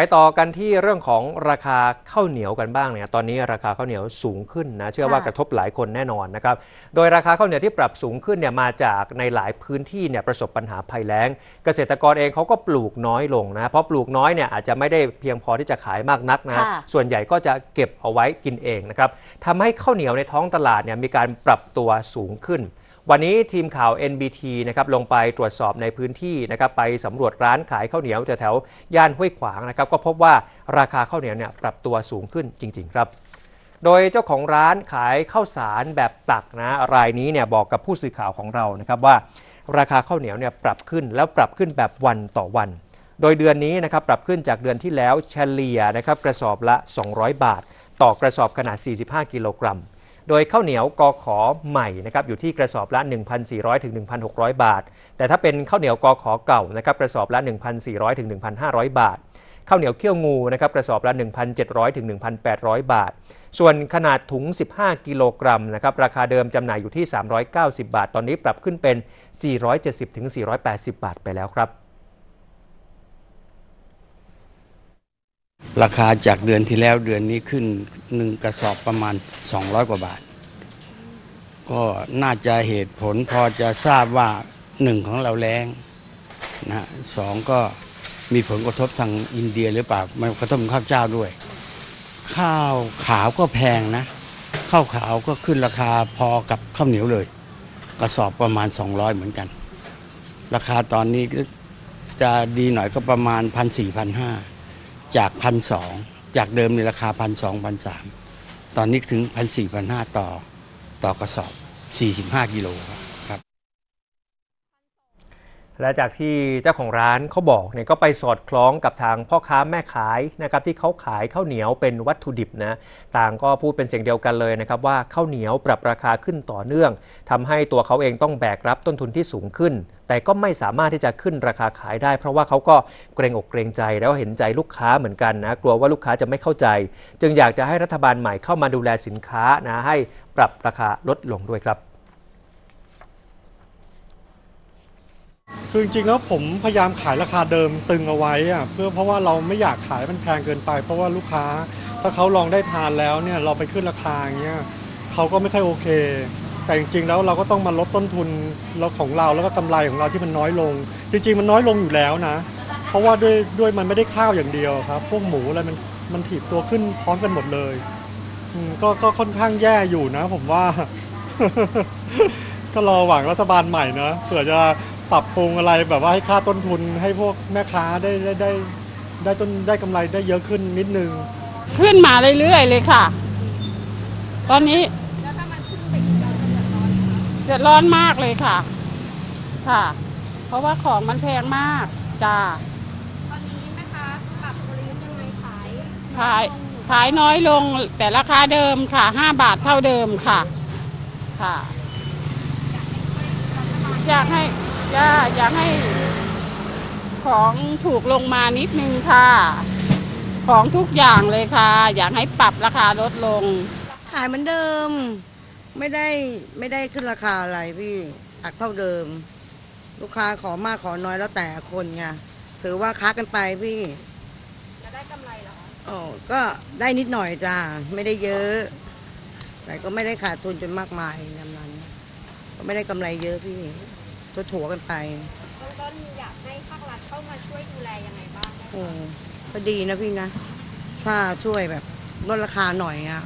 ไปต่อกันที่เรื่องของราคาข้าวเหนียวกันบ้างเนี่ยตอนนี้ราคาข้าวเหนียวสูงขึ้นนะเชื่อว่าค่ะกระทบหลายคนแน่นอนนะครับโดยราคาข้าวเหนียวที่ปรับสูงขึ้นเนี่ยมาจากในหลายพื้นที่เนี่ยประสบปัญหาภัยแล้ง เกษตรกรเองเขาก็ปลูกน้อยลงนะเพราะปลูกน้อยเนี่ยอาจจะไม่ได้เพียงพอที่จะขายมากนักนะค่ะส่วนใหญ่ก็จะเก็บเอาไว้กินเองนะครับทำให้ข้าวเหนียวในท้องตลาดเนี่ยมีการปรับตัวสูงขึ้นวันนี้ทีมข่าว NBT นะครับลงไปตรวจสอบในพื้นที่นะครับไปสำรวจร้านขายข้าวเหนียวแถวๆย่านห้วยขวางนะครับก็พบว่าราคาข้าวเหนียวเนี่ยปรับตัวสูงขึ้นจริง ๆ ครับ โดยเจ้าของร้านขายข้าวสารแบบตักนะรายนี้เนี่ยบอกกับผู้สื่อข่าวของเรานะครับว่า ราคาข้าวเหนียวเนี่ยปรับขึ้นแล้วปรับขึ้นแบบวันต่อวัน โดยเดือนนี้นะครับปรับขึ้นจากเดือนที่แล้วเฉลี่ยนะครับกระสอบละ 200 บาท ต่อกระสอบขนาด 45 กิโลกรัมโดยข้าวเหนียวกอขอใหม่นะครับอยู่ที่กระสอบละ 1,400ถึง1,600 บาท แต่ถ้าเป็นข้าวเหนียวกอขอเก่านะครับกระสอบละ 1,400ถึง1,500 บาท ข้าวเหนียวเขี้ยวงูนะครับกระสอบละ 1,700ถึง1,800 บาท ส่วนขนาดถุง 15 กิโลกรัมนะครับราคาเดิมจำหน่ายอยู่ที่ 390 บาท ตอนนี้ปรับขึ้นเป็น 470ถึง480 บาทไปแล้วครับ ราคาจากเดือนที่แล้วเดือนนี้ขึ้นหนึ่งกระสอบประมาณ 200 กว่าบาท ก็น่าจะเหตุผลพอจะทราบว่าหนึ่งของเราแรงนะสองก็ มีผลกระทบทางอินเดียหรือเปล่ามันกระทบข้าวเจ้าด้วย ข้าวขาวก็แพงนะ ข้าวขาวก็ขึ้นราคาพอกับข้าวเหนียวเลย กระสอบประมาณ 200 เหมือนกัน ราคาตอนนี้จะดีหน่อยก็ประมาณ1 4 0 0 1,500จากพันสองจากเดิมในราคาพันสองพันสามตอนนี้ถึงพันสี่พันห้าต่อต่อกระสอบสี่สิบห้ากิโลครับ และจากที่เจ้าของร้านเขาบอกเนี่ยก็ไปสอดคล้องกับทางพ่อค้าแม่ขายนะครับที่เขาขายข้าวเหนียวเป็นวัตถุดิบนะต่างก็พูดเป็นเสียงเดียวกันเลยนะครับว่าข้าวเหนียวปรับราคาขึ้นต่อเนื่องทำให้ตัวเขาเองต้องแบกรับต้นทุนที่สูงขึ้น แต่ก็ไม่สามารถที่จะขึ้นราคาขายได้ เพราะว่าเขาก็เกรงอกเกรงใจแล้วเห็นใจลูกค้าเหมือนกันนะกลัวว่าลูกค้าจะไม่เข้าใจ จึงอยากจะให้รัฐบาลใหม่เข้ามาดูแลสินค้านะให้ปรับราคาลดลงด้วยครับ คือจริงๆแล้วผมพยายามขายราคาเดิมตึงเอาไว้อะเพื่อเพราะว่าเราไม่อยากขายมันแพงเกินไป เพราะว่าลูกค้าถ้าเขาลองได้ทานแล้วเนี่ยเราไปขึ้นราคาอย่างเงี้ยเขาก็ไม่ค่อยโอเค แต่จริงๆแล้วเราก็ต้องมาลดต้นทุนเราของเราแล้วก็กำไรของเราที่มันน้อยลง จริงๆมันน้อยลงอยู่แล้วนะ เพราะว่าด้วยด้วยมันไม่ได้ข้าวอย่างเดียวครับ พวกหมูอะไรมันมันถีบตัวขึ้นพร้อมกันหมดเลยก็ก็ค่อนข้างแย่อยู่นะ ผมว่า ก็รอหวังรัฐบาลใหม่นะเผื่อจะ ปรับปรุงอะไรแบบว่าให้ค่าต้นทุนให้พวกแม่ค้าได้ได้ได้ได้ต้นได้กำไรได้เยอะขึ้นนิดนึง ขึ้นมาเรื่อยๆเลยค่ะ ตอนนี้เดือดร้อนมากเลยค่ะ ค่ะ เพราะว่าของมันแพงมากจ้าตอนนี้แม่ค้าปรับกลยุทธ์ยังไงขายขายขายน้อยลงแต่ราคาเดิมค่ะห้าบาทเท่าเดิมค่ะ ค่ะ อยากให้ จ้าอยากให้ของถูกลงมานิดนึงค่ะ ของทุกอย่างเลยค่ะ อยากให้ปรับราคาลดลง ขายเหมือนเดิม ไม่ได้ไม่ได้ขึ้นราคาอะไรพี่ตักเท่าเดิม ลูกค้าขอมากขอน้อยแล้วแต่คนไงถือว่าค้ากันไปพี่จะได้กำไรเหรอคะโอ้ก็ได้นิดหน่อยจ้าไม่ได้เยอะ แต่ก็ไม่ได้ขาดทุนจนมากมายนนั้นก็ไม่ได้กำไรเยอะพี่ตัว ถัวๆกันไปเบื้องต้นอยากให้ภาครัฐเข้ามาช่วยดูแลยังไงบ้างไหมโอ้ก็ดีนะพี่นะถ้าช่วยแบบลดราคาหน่อยอะ